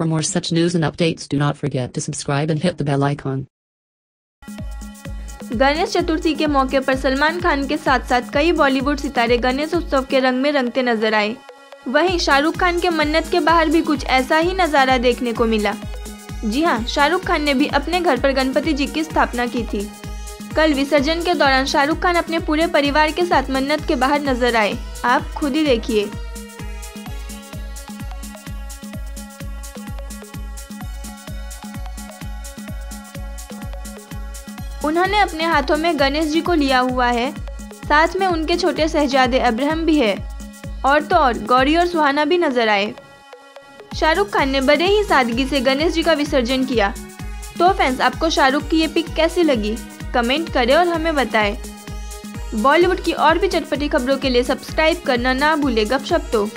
For more such news and updates, do not forget to subscribe and hit the bell icon. Ganesh Chaturthi के मौके पर सलमान खान के साथ साथ कई बॉलीवुड सितारे गणेश उत्सव के रंग में रंगते नज़र आए। वहीं शाहरुख खान के मन्नत के बाहर भी कुछ ऐसा ही नज़ारा देखने को मिला। जी हाँ शाहरुख खान ने भी अपने घर पर गणपति जी की स्थापना की थी। कल विसर्जन के दौरान शाहरुख खान अपने पूरे परिवार के साथ मन्नत के बाहर नज़र आए। आप खुद ही देखिए। उन्होंने अपने हाथों में गणेश जी को लिया हुआ है। साथ में उनके छोटे शहजादे अब्राहम भी है। और तो और, गौरी और सुहाना भी नज़र आए। शाहरुख खान ने बड़े ही सादगी से गणेश जी का विसर्जन किया। तो फैंस आपको शाहरुख की ये पिक कैसी लगी? कमेंट करें और हमें बताएँ। बॉलीवुड की और भी चटपटी खबरों के लिए सब्सक्राइब करना ना भूले, गपशप तो।